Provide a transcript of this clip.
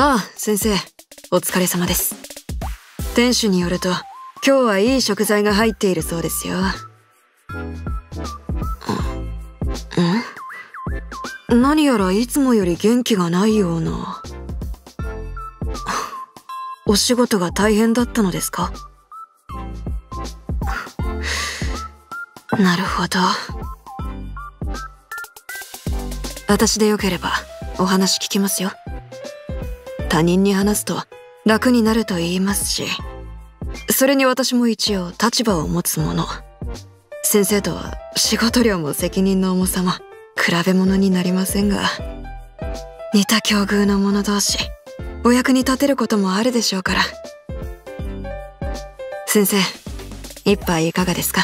ああ先生。お疲れ様です。店主によると今日はいい食材が入っているそうですよ。ん？何やらいつもより元気がないような。お仕事が大変だったのですか？なるほど。私でよければお話聞きますよ。他人に話すと楽になると言いますしそれに私も一応立場を持つ者先生とは仕事量も責任の重さも比べ物になりませんが似た境遇の者同士お役に立てることもあるでしょうから。先生一杯いかがですか？